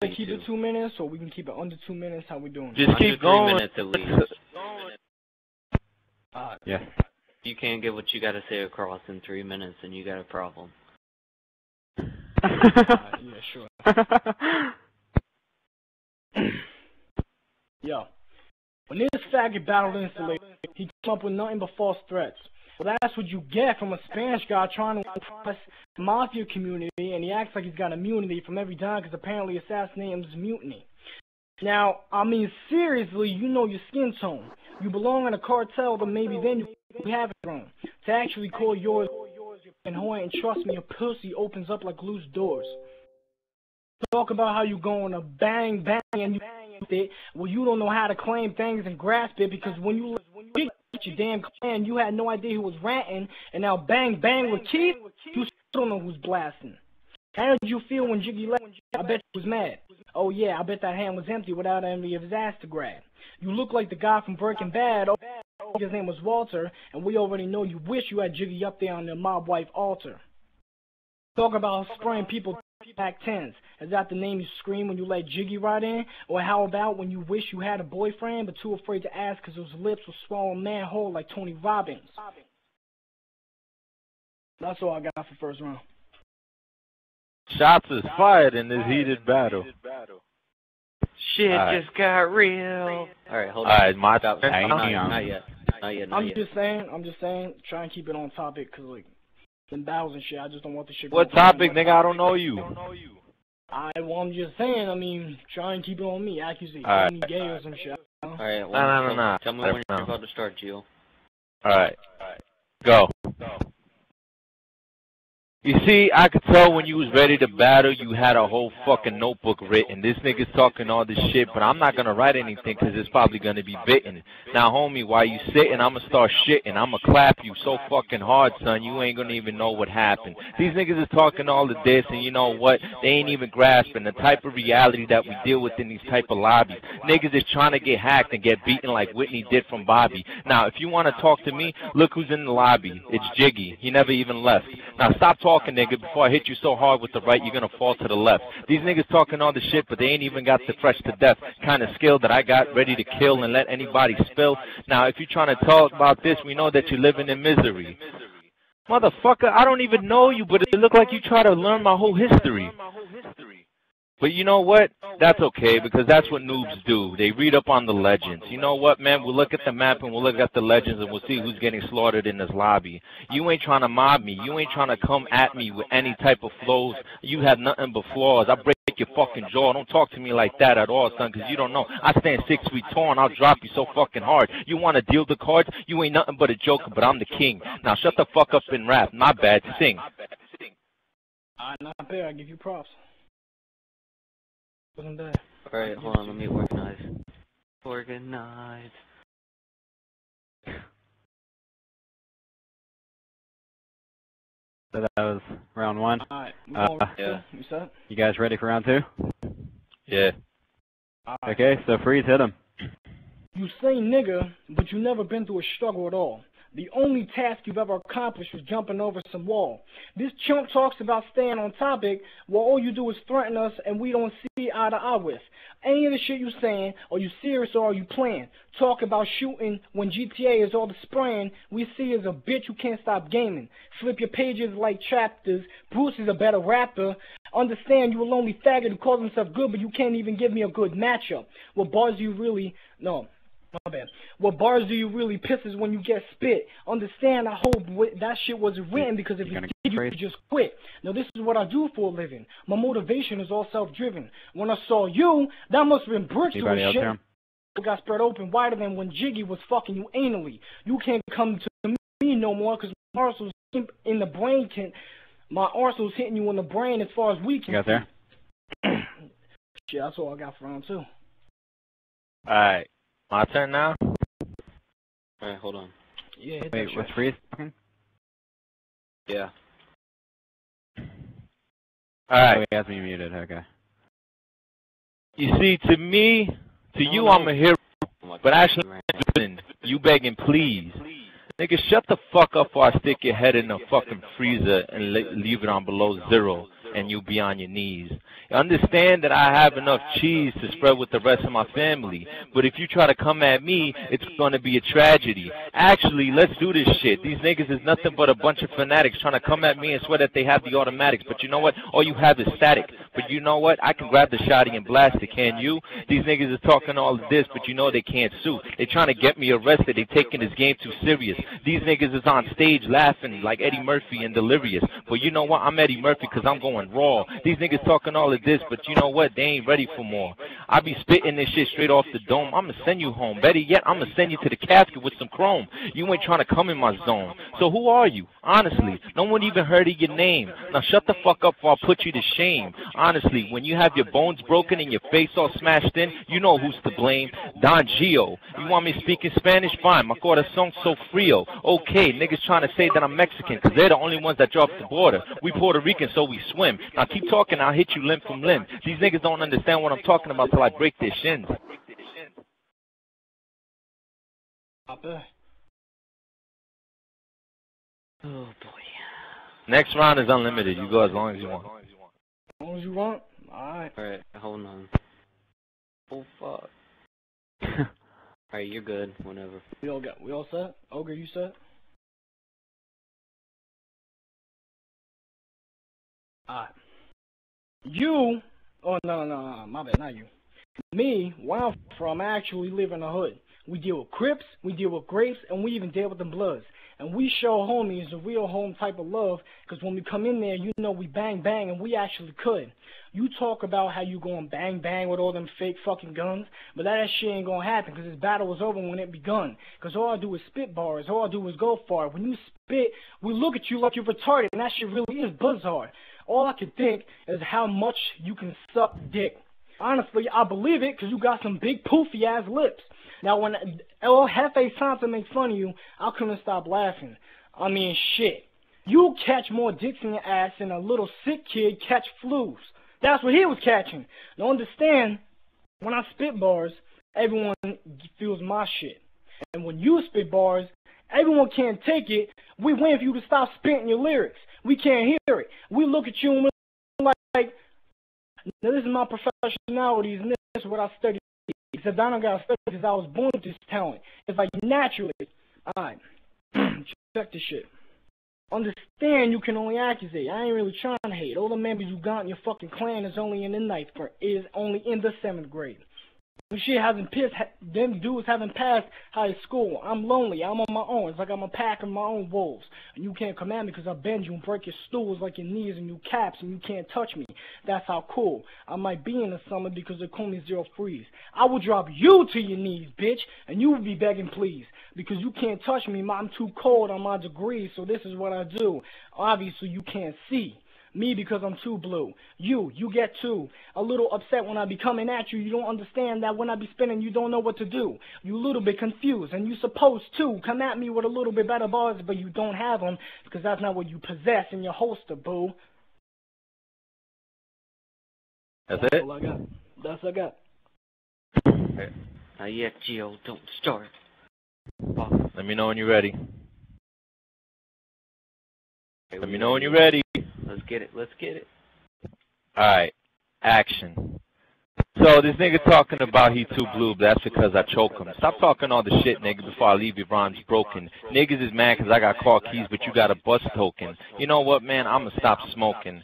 to keep it two minutes, or we can keep it under two minutes. How we doing? Just Under keep three going. minutes at least. Uh, Yeah. You can't get what you gotta say across in three minutes, and you got a problem. uh, yeah, sure. Yo, when this faggot battled installation, he came up with nothing but false threats. Well, that's what you get from a Spanish guy trying to impress the mafia community, and he acts like he's got immunity from every time because apparently assassinating is mutiny. Now, I mean, seriously, you know your skin tone. You belong in a cartel, but maybe then you have it wrong. To actually call yours and Hoy, and trust me, your pussy opens up like loose doors. Talk about how you're going to bang bang and you bang it. Well, you don't know how to claim things and grasp it because when you get your damn clan, you had no idea who was ranting, and now bang bang with Keith, you still don't know who's blasting. How did you feel when Jiggy left? I bet you was mad. Oh yeah, I bet that hand was empty without any of his ass to grab. You look like the guy from Breaking Bad. Oh, his name was Walter, and we already know you wish you had Jiggy up there on the mob wife altar. Talk about spraying people back tens. Is that the name you scream when you let Jiggy right in? Or how about when you wish you had a boyfriend but too afraid to ask because those lips will swallow a manhole like Tony Robbins? That's all I got for first round. Shots is fired in this heated battle. Shit Alright. just got real. Alright, hold on. Alright, my Stop. turn. Not, Hang not yet. Not yet, not I'm yet. just saying, I'm just saying, try and keep it on topic because, like, them battles and shit, I just don't want the shit What topic, nigga? I don't know you. I, well, I'm just saying, I mean, try and keep it on me. Accusation, Alright. me gay or some shit. Alright, No, no, no, no. Tell me when you're know. about to start, Gio. Alright. Go. You see, I could tell when you was ready to battle, you had a whole fucking notebook written. This nigga's talking all this shit, but I'm not gonna write anything because it's probably gonna be bitten. Now, homie, while you sitting, I'ma start shitting. I'ma clap you so fucking hard, son, you ain't gonna even know what happened. These niggas is talking all of this, and you know what? They ain't even grasping the type of reality that we deal with in these type of lobbies. Niggas is trying to get hacked and get beaten like Whitney did from Bobby. Now, if you want to talk to me, look who's in the lobby. It's Jiggy. He never even left. Now, stop talking, nigga. Before I hit you so hard with the right, you're gonna fall to the left. These niggas talking all the shit, but they ain't even got the fresh to death kind of skill that I got ready to kill and let anybody spill. Now, if you're trying to talk about this, we know that you're living in misery. Motherfucker, I don't even know you, but it look like you try to learn my whole history. But you know what? That's okay because that's what noobs do. They read up on the legends. You know what, man? We'll look at the map and we'll look at the legends and we'll see who's getting slaughtered in this lobby. You ain't trying to mob me. You ain't trying to come at me with any type of flows. You have nothing but flaws. I break your fucking jaw. Don't talk to me like that at all, son, because you don't know. I stand six feet tall and I'll drop you so fucking hard. You want to deal the cards? You ain't nothing but a joker, but I'm the king. Now shut the fuck up and rap. My bad. Sing. Alright, not bad. I give you props. Wasn't bad. Alright, hold on, let me organize. Organize. So that was round one. Alright, we Uh, going round yeah. two? You set? You guys ready for round two? Yeah. Alright. Okay, so freeze, hit him. You say nigga, but you never been through a struggle at all. The only task you've ever accomplished was jumping over some wall. This chump talks about staying on topic, while all you do is threaten us and we don't see eye to eye with. Any of the shit you saying, are you serious or are you playing? Talk about shooting when GTA is all the spraying, we see as a bitch who can't stop gaming. Flip your pages like chapters, Bruce is a better rapper. Understand you a lonely faggot who calls himself good, but you can't even give me a good matchup. What bars you really, no, my bad. What bars do you really pisses when you get spit? Understand, I hope that shit wasn't written because if You you did, you just quit. Now this is what I do for a living. My motivation is all self-driven. When I saw you, that must have been bricks to a shit. here? Got spread open wider than when Jiggy was fucking you anally. You can't come to me no more because my arsenal's in the brain can. My arsenal's hitting you in the brain as far as we You can. guys there? Shit, that's all I got for round too. Alright. My turn now? Alright, hold on. Yeah, hit Wait, what's was freeze? talking? Yeah. Oh, Alright. he has me muted, okay. You see, to me, to No, you, oh, no. I'm a hero. Oh But actually- Listen, you begging please. Nigga, shut the fuck up or I stick your head in a fucking freezer and leave it on below zero. And you'll be on your knees. Understand that I have enough cheese to spread with the rest of my family, but if you try to come at me, it's gonna be a tragedy. Actually, let's do this shit. These niggas is nothing but a bunch of fanatics trying to come at me and swear that they have the automatics, but you know what? All you have is static. But you know what? I can grab the shotty and blast it, can you? These niggas is talking all of this, but you know they can't sue. They trying to get me arrested. They taking this game too serious. These niggas is on stage laughing like Eddie Murphy and Delirious. But you know what? I'm Eddie Murphy because I'm going raw. These niggas talking all of this, but you know what? They ain't ready for more. I be spitting this shit straight off the dome. I'ma send you home. Better yet, I'ma send you to the casket with some chrome. You ain't trying to come in my zone. So who are you? Honestly, no one even heard of your name. Now shut the fuck up or I'll put you to shame. Honestly, when you have your bones broken and your face all smashed in, you know who's to blame. Don Gio. You want me speaking Spanish? Fine. My corazón so frio. Okay, niggas trying to say that I'm Mexican because they're the only ones that drop the border. We Puerto Rican, so we swim. Now keep talking, I'll hit you limb from limb. These niggas don't understand what I'm talking about till I break their shins. Oh boy. Next round is unlimited. You go as long as you want. As long as you want. Alright. Alright, hold on. Oh fuck. Alright, you're good. Whenever. We all got we all set? Ogre, you set? Alright. You oh no no no my bad, not you. Me, where I'm from, I actually live in the hood. We deal with Crips, we deal with grapes, and we even deal with them Bloods. And we show homies a real home type of love, because when we come in there, you know we bang bang, and we actually could. You talk about how you going bang bang with all them fake fucking guns, but that shit ain't gonna happen, because this battle was over when it begun. Because all I do is spit bars, all I do is go far. When you spit, we look at you like you're retarded, and that shit really is bizarre. All I can think is how much you can suck dick. Honestly, I believe it because you got some big poofy ass lips. Now, when El Jefe Santa makes fun of you, I couldn't stop laughing. I mean, shit. You catch more dicks in your ass than a little sick kid catch flus. That's what he was catching. Now, understand, when I spit bars, everyone feels my shit. And when you spit bars, everyone can't take it. We for you to stop spitting your lyrics. We can't hear it. We look at you and we're like, now this is my professionalities and this is what I studied. Except I don't got to study because I was born with this talent. It's like naturally. Alright. Check this shit. Understand you can only accusate. I ain't really trying to hate. All the members you got in your fucking clan is only in the ninth grade. Is only in the seventh grade. This shit hasn't pissed. Them dudes haven't passed high school. I'm lonely. I'm on my own. It's like I'm a pack of my own wolves. And you can't come at me because I bend you and break your stools like your knees and you caps and you can't touch me. That's how cool. I might be in the summer because they call me Zero Freeze. I will drop you to your knees, bitch, and you will be begging please. Because you can't touch me. I'm too cold on my degrees, so this is what I do. Obviously, you can't see. Me because I'm too blue. You, you get too. A little upset when I be coming at you. You don't understand that when I be spinning, you don't know what to do. You a little bit confused, and you supposed to come at me with a little bit better bars, but you don't have them because that's not what you possess in your holster, boo. That's it. That's it? all I got. That's all I got. Not yet, Gio. Don't start. Fuck. Let me know when you're ready. Let me know when you're ready. Get it. Let's get it. Alright. Action. So this nigga talking about he too blue, but that's because I choke him. Stop talking all the shit, nigga, before I leave your rhymes broken. Niggas is mad cause I got car keys, but you got a bus token. You know what, man? I'ma stop smoking.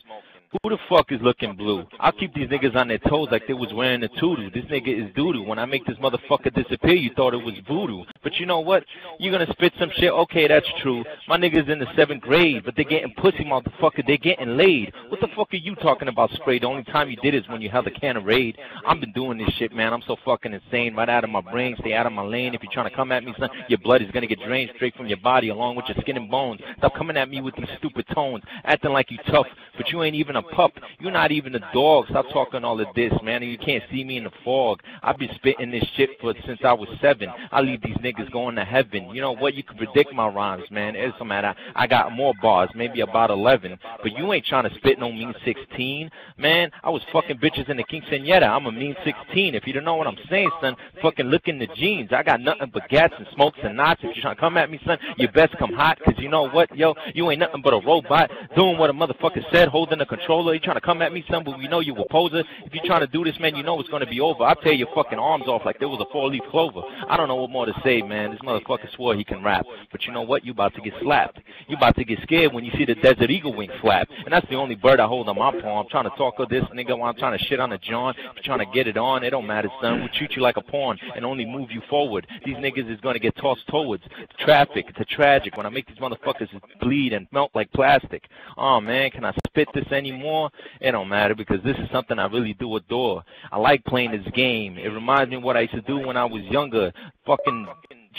Who the fuck is looking blue? I'll keep these niggas on their toes like they was wearing a tutu. This nigga is doodoo. When I make this motherfucker disappear, you thought it was voodoo. But you know what? You're gonna spit some shit. Okay, that's true. My niggas in the seventh grade, but they getting pussy, motherfucker. They getting laid. What the fuck are you talking about, spray? The only time you did is when you held a can of raid. I've been doing this shit, man. I'm so fucking insane. Right out of my brain. Stay out of my lane. If you're trying to come at me, son, your blood is gonna get drained straight from your body along with your skin and bones. Stop coming at me with these stupid tones, acting like you tough, but you ain't even a pup. You're not even a dog. Stop talking all of this, man. You can't see me in the fog. I've been spitting this shit for since I was seven. I leave these niggas going to heaven. You know what? You can predict my rhymes, man. It doesn't matter. I got more bars, maybe about 11. But you ain't trying to spit no mean 16. Man, I was fucking bitches in the quinceañera. I'm a mean 16. If you don't know what I'm saying, son, fucking look in the jeans. I got nothing but gats and smokes and knots. If you're trying to come at me, son, you best come hot. Cause you know what, yo? You ain't nothing but a robot doing what a motherfucker said, holding the control controller. You trying to come at me, son, but we know you a poser. If you're trying to do this, man, you know it's going to be over. I'll tear your fucking arms off like there was a four-leaf clover. I don't know what more to say, man. This motherfucker swore he can rap. But you know what? You about to get slapped. You about to get scared when you see the Desert Eagle wing flap. And that's the only bird I hold on my palm. I'm trying to talk of this nigga while I'm trying to shit on the John. You're trying to get it on, it don't matter, son. We'll treat you like a pawn and only move you forward. These niggas is going to get tossed towards traffic. It's a tragic when I make these motherfuckers bleed and melt like plastic. Oh, man, can I spit this anymore? It don't matter because this is something I really do adore. I like playing this game. It reminds me of what I used to do when I was younger. Fucking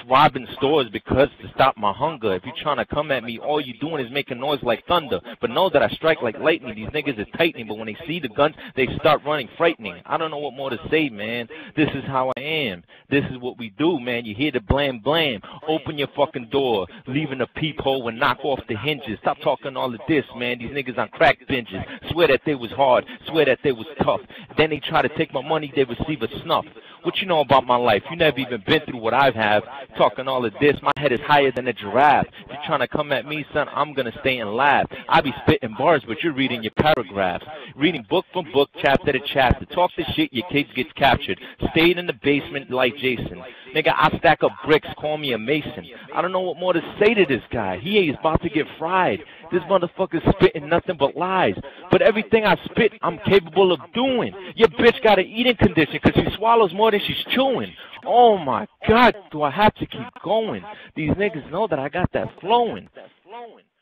robbing stores because to stop my hunger. If you're trying to come at me, all you're doing is making noise like thunder. But know that I strike like lightning. These niggas is tightening, but when they see the guns, they start running frightening. I don't know what more to say, man. This is how I am. This is what we do, man. You hear the blam blam. Open your fucking door, leaving a peephole and knock off the hinges. Stop talking all of this, man. These niggas on crack benches. Swear that they was hard. Swear that they was tough. Then they try to take my money, they receive a snuff. What you know about my life? You never even been through what I've have. Talking all of this, my head is higher than a giraffe. If you're trying to come at me, son, I'm gonna stay and laugh. I be spitting bars, but you're reading your paragraphs. Reading book from book, chapter to chapter. Talk the shit, your case gets captured. Stayed in the basement like Jason. Nigga, I stack up bricks, call me a mason. I don't know what more to say to this guy. He is about to get fried. This motherfucker's spitting nothing but lies. But everything I spit, I'm capable of doing. Your bitch got an eating condition because she swallows more than she's chewing. Oh my God, do I have to keep going? These niggas know that I got that flowing.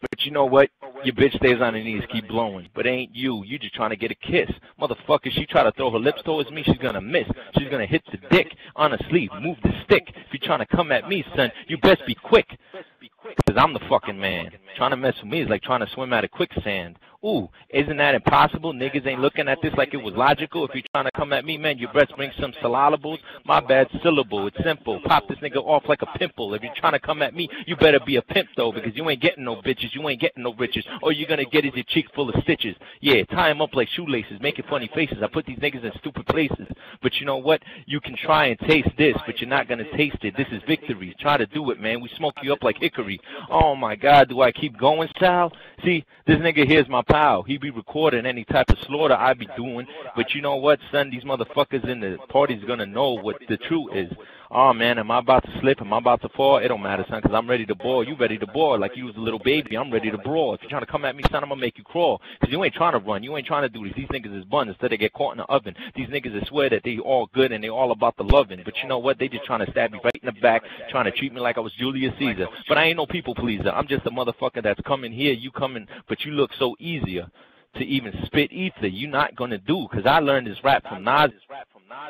But you know what? Your bitch stays on her knees, keep blowing. But ain't you. You just trying to get a kiss. Motherfucker, she try to throw her lips towards me, she's gonna miss. She's gonna hit the dick on her sleeve, move the stick. If you're trying to come at me, son, you best be quick. Cause I'm the fucking man. Trying to mess with me is like trying to swim out of quicksand. Ooh, isn't that impossible? Niggas ain't looking at this like it was logical. If you're trying to come at me, man, your breath brings some syllables. My bad syllable. It's simple. Pop this nigga off like a pimple. If you're trying to come at me, you better be a pimp though, because you ain't getting no bitches. You ain't getting no riches. All you're gonna get is your cheek full of stitches. Yeah, tie tie 'em up like shoelaces, making funny faces. I put these niggas in stupid places. But you know what? You can try and taste this, but you're not gonna taste it. This is victory. Try to do it, man. We smoke you up like hickory. Oh my God, do I keep going, Sal? See, this nigga here's my pal. He be recording any type of slaughter I be doing. But you know what, son? These motherfuckers in the party's gonna know what the truth is. Oh man, am I about to slip? Am I about to fall? It don't matter, son, because I'm ready to ball. You ready to ball like you was a little baby. I'm ready to brawl. If you're trying to come at me, son, I'm gonna make you crawl. Because you ain't trying to run. You ain't trying to do this. These niggas is buns instead of get caught in the oven. These niggas that swear that they all good and they all about the loving. But you know what? They just trying to stab me right in the back, trying to treat me like I was Julius Caesar. But I ain't no people pleaser. I'm just a motherfucker that's coming here. You coming, but you look so easier to even spit ether. You're not gonna do, cause I learned this rap from Nas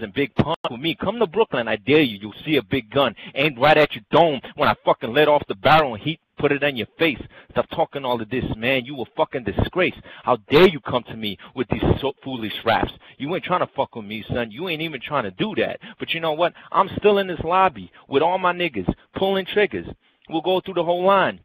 and Big Pun with me. Come to Brooklyn, I dare you. You'll see a big gun aimed right at your dome when I fucking let off the barrel and heat put it on your face. Stop talking all of this, man. You a fucking disgrace. How dare you come to me with these so foolish raps? You ain't trying to fuck with me, son. You ain't even trying to do that. But you know what? I'm still in this lobby with all my niggas pulling triggers. We'll go through the whole line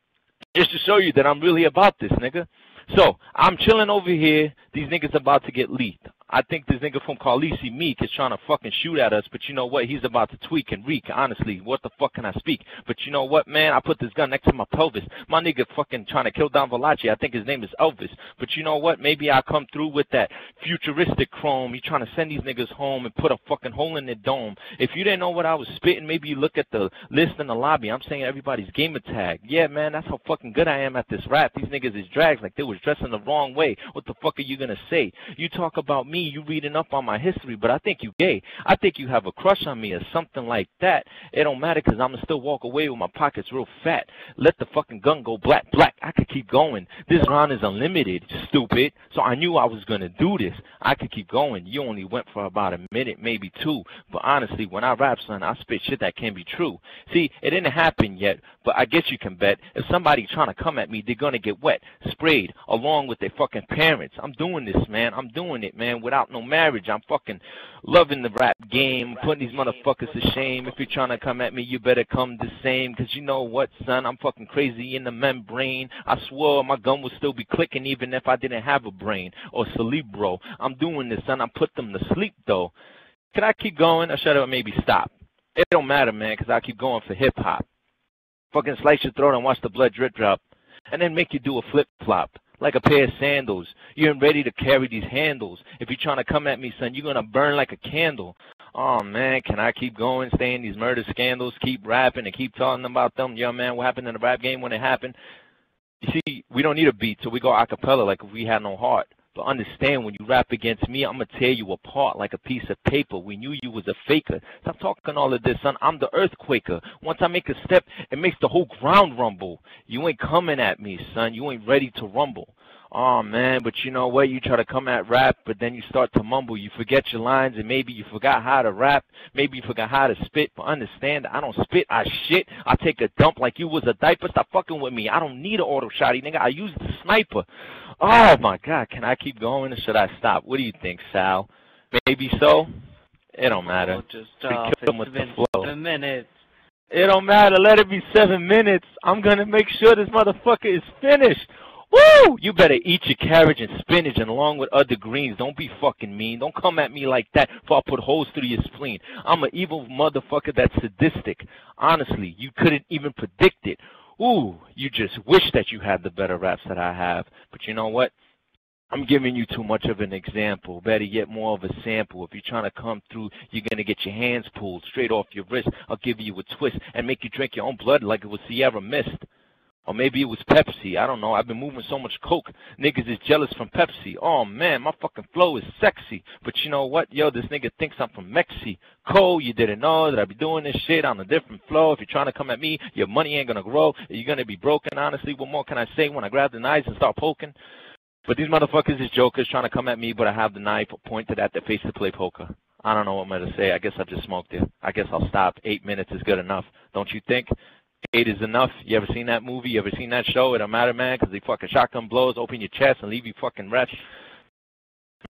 just to show you that I'm really about this, nigga. So I'm chilling over here. These niggas about to get leaked. I think this nigga from Carlisi Meek is trying to fucking shoot at us, but you know what? He's about to tweak and reek, honestly. What the fuck can I speak? But you know what, man? I put this gun next to my pelvis. My nigga fucking trying to kill Don Valachi. I think his name is Elvis. But you know what? Maybe I come through with that futuristic chrome. You trying to send these niggas home and put a fucking hole in their dome. If you didn't know what I was spitting, maybe you look at the list in the lobby. I'm saying everybody's gamer tag. Yeah, man, that's how fucking good I am at this rap. These niggas is drags like they was dressing the wrong way. What the fuck are you gonna say? You talk about me, you reading up on my history, but I think you gay. I think you have a crush on me or something like that. It don't matter because I'm going to still walk away with my pockets real fat. Let the fucking gun go black, black. I could keep going. This round is unlimited, stupid. So I knew I was going to do this. I could keep going. You only went for about a minute, maybe two. But honestly, when I rap, son, I spit shit that can be true. See, it didn't happen yet, but I guess you can bet if somebody trying to come at me, they're going to get wet, sprayed, along with their fucking parents. I'm doing this, man. I'm doing it, man, without no marriage. I'm fucking loving the rap game, putting these motherfuckers to shame. If you're trying to come at me, you better come the same. Cause you know what, son? I'm fucking crazy in the membrane. I swore my gun would still be clicking even if I didn't have a brain or cerebro. I'm doing this, son. I put them to sleep, though. Can I keep going or should I maybe stop? It don't matter, man, cause I keep going for hip-hop. Fucking slice your throat and watch the blood drip drop. And then make you do a flip-flop like a pair of sandals. You ain't ready to carry these handles. If you're trying to come at me, son, you're gonna burn like a candle. Oh man, can I keep going, stay in these murder scandals, keep rapping and keep talking about them? Yo man, what happened in the rap game when it happened? You see, we don't need a beat, so we go a cappella like if we had no heart. But understand, when you rap against me, I'm to tear you apart like a piece of paper. We knew you was a faker. Stop talking all of this, son. I'm the earthquaker. Once I make a step, it makes the whole ground rumble. You ain't coming at me, son. You ain't ready to rumble. Oh man, but you know what? You try to come at rap, but then you start to mumble. You forget your lines, and maybe you forgot how to rap. Maybe you forgot how to spit. But understand, I don't spit. I shit. I take a dump like you was a diaper. Stop fucking with me. I don't need an auto shotty, nigga. I use the sniper. Oh my god, can I keep going or should I stop? What do you think, Sal? Maybe so. It don't matter. Oh, just stop. Uh, kill It's with the flow. seven minutes. It don't matter. Let it be seven minutes. I'm gonna make sure this motherfucker is finished. Woo! You better eat your cabbage and spinach and along with other greens. Don't be fucking mean. Don't come at me like that before I put holes through your spleen. I'm an evil motherfucker that's sadistic. Honestly, you couldn't even predict it. Ooh, you just wish that you had the better raps that I have. But you know what? I'm giving you too much of an example. Better yet, more of a sample. If you're trying to come through, you're going to get your hands pulled straight off your wrist. I'll give you a twist and make you drink your own blood like it was Sierra Mist. Or maybe it was Pepsi. I don't know. I've been moving so much coke. Niggas is jealous from Pepsi. Oh man, my fucking flow is sexy. But you know what? Yo, this nigga thinks I'm from Mexico. You didn't know that I be doing this shit on a different flow. If you're trying to come at me, your money ain't gonna grow. You're gonna be broken. Honestly, what more can I say when I grab the knives and start poking? But these motherfuckers is jokers trying to come at me, but I have the knife pointed at their face to play poker. I don't know what I'm gonna say. I guess I just smoked it. I guess I'll stop. Eight minutes is good enough. Don't you think? Eight is enough. You ever seen that movie? You ever seen that show? It don't matter, man, 'cause they fucking shotgun blows, open your chest, and leave you fucking rest.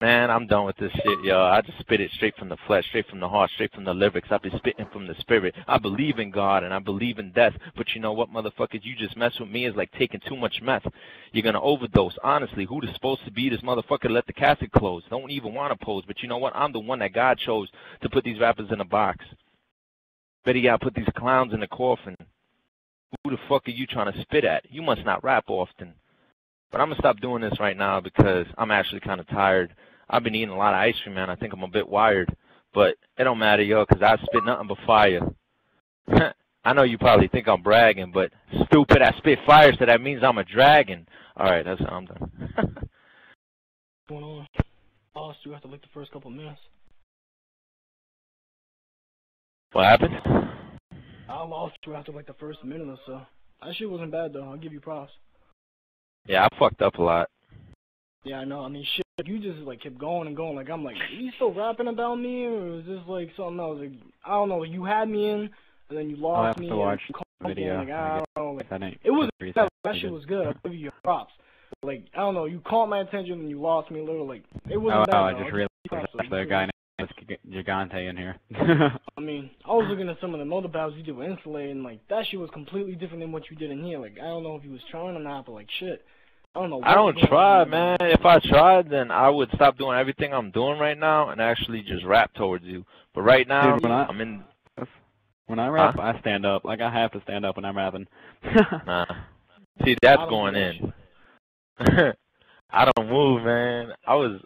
Man, I'm done with this shit, yo. I just spit it straight from the flesh, straight from the heart, straight from the lyrics. I've been spitting from the spirit. I believe in God and I believe in death. But you know what, motherfuckers? You just mess with me is like taking too much meth. You're gonna overdose. Honestly, who is supposed to be this motherfucker let the casket close? Don't even want to pose. But you know what? I'm the one that God chose to put these rappers in a box. Better yet, put these clowns in the coffin. Who the fuck are you trying to spit at? You must not rap often. But I'm gonna stop doing this right now because I'm actually kind of tired. I've been eating a lot of ice cream, man. I think I'm a bit wired. But it don't matter, yo, 'cause I spit nothing but fire. I know you probably think I'm bragging, but stupid, I spit fire, so that means I'm a dragon. All right, that's how I'm done. What's going on? Lost you after like the first couple minutes. what happened? I lost you after like the first minute or so. That shit wasn't bad though. I'll give you props. Yeah, I fucked up a lot. Yeah, I know. I mean, shit. You just like kept going and going. Like I'm like, are you still rapping about me, or is this like something else? Like I don't know. You had me in, and then you I'll lost have me. to and watch the video. Like, I I don't know. Like, that it was that, that shit was good. I'll give you your props. Like I don't know. You caught my attention and you lost me a little. Like it Oh, wasn't bad. oh, I just realized there's a guy named Gigante in here. I mean, I was looking at some of the motor battles you did with Insulate, and like that shit was completely different than what you did in here. Like I don't know if he was trying or not, but like shit, I don't know. I don't try, on. man. If I tried, then I would stop doing everything I'm doing right now and actually just rap towards you. But right now, Dude, when I- I'm in. when I rap, I stand up. Like I have to stand up when I'm rapping. Nah. See, that's going in. I don't move, man. I was